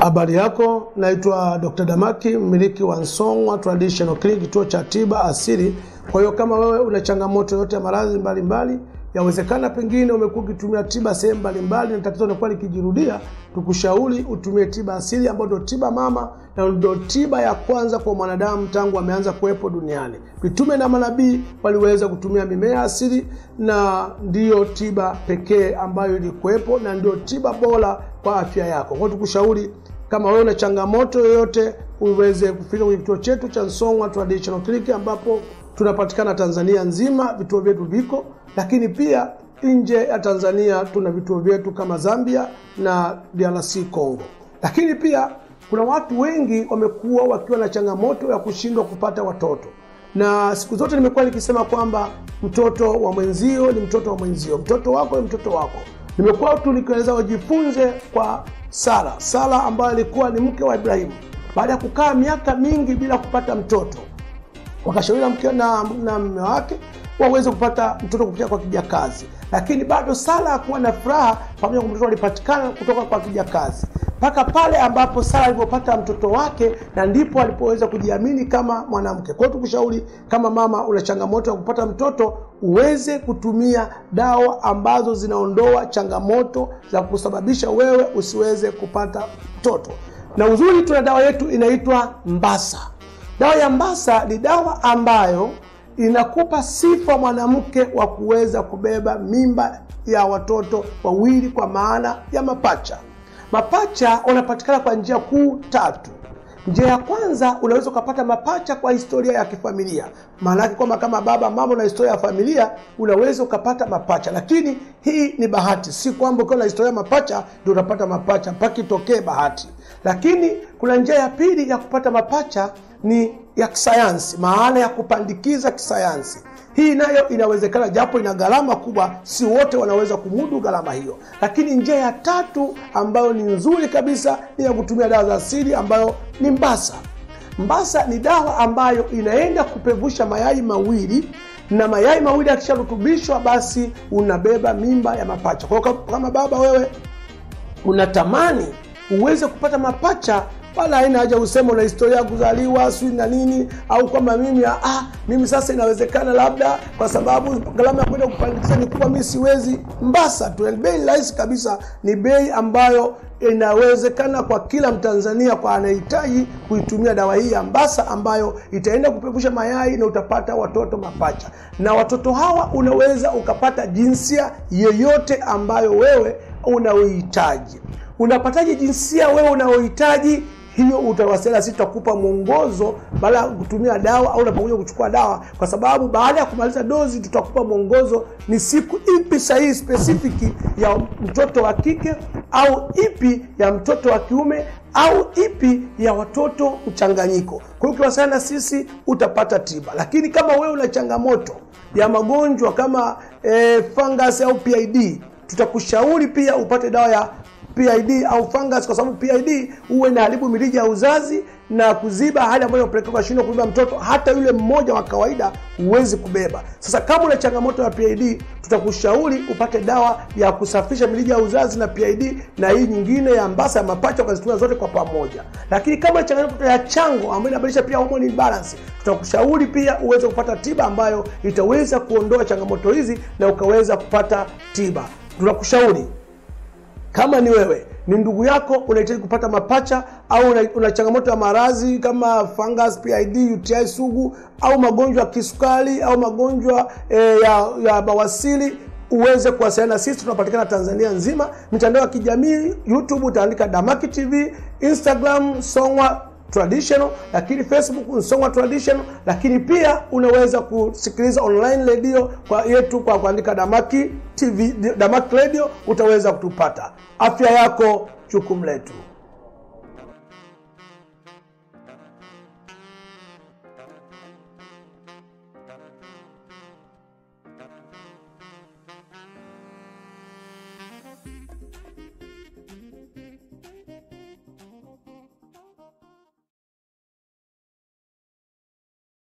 Habari yako, naitwa Dr. Damaki, mmiliki wa Song'wa Traditional Clinic, kituo cha tiba asili. Kwa hiyo kama wewe una changamoto yote ya maradhi mbalimbali, yawezekana pengine umekuwa ukitumia tiba sehemu mbalimbali na tatizo linakuwa likijirudia, tukushauri utumie tiba asili ambayo ndio tiba mama na ndio tiba ya kwanza kwa mwanadamu tangu ameanza kuwepo duniani. Mitume na manabii waliweza kutumia mimea asili na ndiyo tiba pekee ambayo ilikuwepo na ndio tiba bora kwa afya yako. Kwa hiyo tukushauri kama wewe una changamoto yoyote uweze kufika kwenye kituo chetu cha Song'wa Traditional Clinic ambapo tunapatikana Tanzania nzima, vituo vyetu viko, lakini pia nje ya Tanzania tuna vituo vyetu kama Zambia na DRC Congo. Lakini pia kuna watu wengi wamekuwa wakiwa na changamoto ya kushindwa kupata watoto, na siku zote nimekuwa nikisema kwamba mtoto wa mwenzio ni mtoto wa mwenzio, mtoto wako ni mtoto wako. Nimekuwa tu nikieleza wajifunze kwa Sara. Sara ambaye alikuwa ni mke wa Ibrahimu, baada ya kukaa miaka mingi bila kupata mtoto, wakashauriwa mke na na mume wake waweze kupata mtoto kupitia kwa kijakazi, lakini bado Sara hakuwa na furaha pamoja mtoto alipatikana kutoka kwa kijakazi, mpaka pale ambapo Sara alipopata mtoto wake, na ndipo alipoweza kujiamini kama mwanamke. Kwa hiyo tukushauri kama mama una changamoto ya kupata mtoto, uweze kutumia dawa ambazo zinaondoa changamoto za kusababisha wewe usiweze kupata mtoto. Na uzuri, tuna dawa yetu inaitwa Mbasa. Dawa ya Mbasa ni dawa ambayo inakupa sifa mwanamke wa kuweza kubeba mimba ya watoto wawili, kwa maana ya mapacha. Mapacha wanapatikana kwa njia kuu tatu. Njia ya kwanza, unaweza ukapata mapacha kwa historia ya kifamilia. Maana yake kwamba kama baba mama na historia ya familia, unaweza ukapata mapacha, lakini hii ni bahati, si kwamba ukiwa na historia ya mapacha ndio unapata mapacha, mpaka itokee bahati. Lakini kuna njia ya pili ya kupata mapacha ni ya kisayansi, maana ya kupandikiza kisayansi. Hii nayo inawezekana, japo ina gharama kubwa, si wote wanaweza kumudu gharama hiyo. Lakini njia ya tatu ambayo ni nzuri kabisa ni ya kutumia dawa za asili ambayo ni Mbasa. Mbasa ni dawa ambayo inaenda kupevusha mayai mawili na mayai mawili akisharutubishwa, basi unabeba mimba ya mapacha. Kwa hiyo kama baba wewe unatamani uweze kupata mapacha wala haina haja useme una historia ya kuzaliwa sijui na nini, au kwamba mimi ah, mimi sasa inawezekana labda kwa sababu gharama ya kwenda kupandikiza ni kubwa, mimi siwezi. Mbasa tu bei rahisi kabisa, ni bei ambayo inawezekana kwa kila Mtanzania kwa anahitaji kuitumia dawa hii ya Mbasa ambayo itaenda kupevusha mayai na utapata watoto mapacha, na watoto hawa unaweza ukapata jinsia yeyote ambayo wewe unaohitaji. Unapataje jinsia wewe unaohitaji? Hiyo utawasiliana sisi, tutakupa mwongozo baada ya kutumia dawa au unapokuja kuchukua dawa, kwa sababu baada ya kumaliza dozi tutakupa mwongozo ni siku ipi sahihi spesifiki ya mtoto wa kike au ipi ya mtoto wa kiume au ipi ya watoto mchanganyiko. Kwa hiyo ukiwasiliana na sisi utapata tiba, lakini kama wewe una changamoto ya magonjwa kama eh, fungus au PID, tutakushauri pia upate dawa ya PID au fungus kwa sababu PID huwa inaharibu mirija ya uzazi na kuziba, hali ambayo inapelekea ukashindwa kubeba mtoto, hata yule mmoja wa kawaida huwezi kubeba. Sasa kama una changamoto ya PID, tutakushauri upate dawa ya kusafisha mirija ya uzazi na PID na hii nyingine ya Mbasa ya mapacha, ukazitumia zote kwa pamoja. Lakini kama changamoto ya chango ambayo inabadilisha pia hormone imbalance, tutakushauri pia uweze kupata tiba ambayo itaweza kuondoa changamoto hizi na ukaweza kupata tiba. Tunakushauri kama ni wewe ni ndugu yako unahitaji kupata mapacha au una, una changamoto ya marazi kama fungus, PID, UTI sugu au magonjwa ya kisukari au magonjwa eh, ya, ya bawasili uweze kuwasiliana sisi. Tunapatikana Tanzania nzima, mitandao ya kijamii YouTube utaandika Damaki TV, Instagram Song'wa Traditional, lakini Facebook Song'wa Traditional, lakini pia unaweza kusikiliza online radio kwa yetu kwa kuandika Damaki TV, Damaki Radio, utaweza kutupata. Afya yako jukumu letu.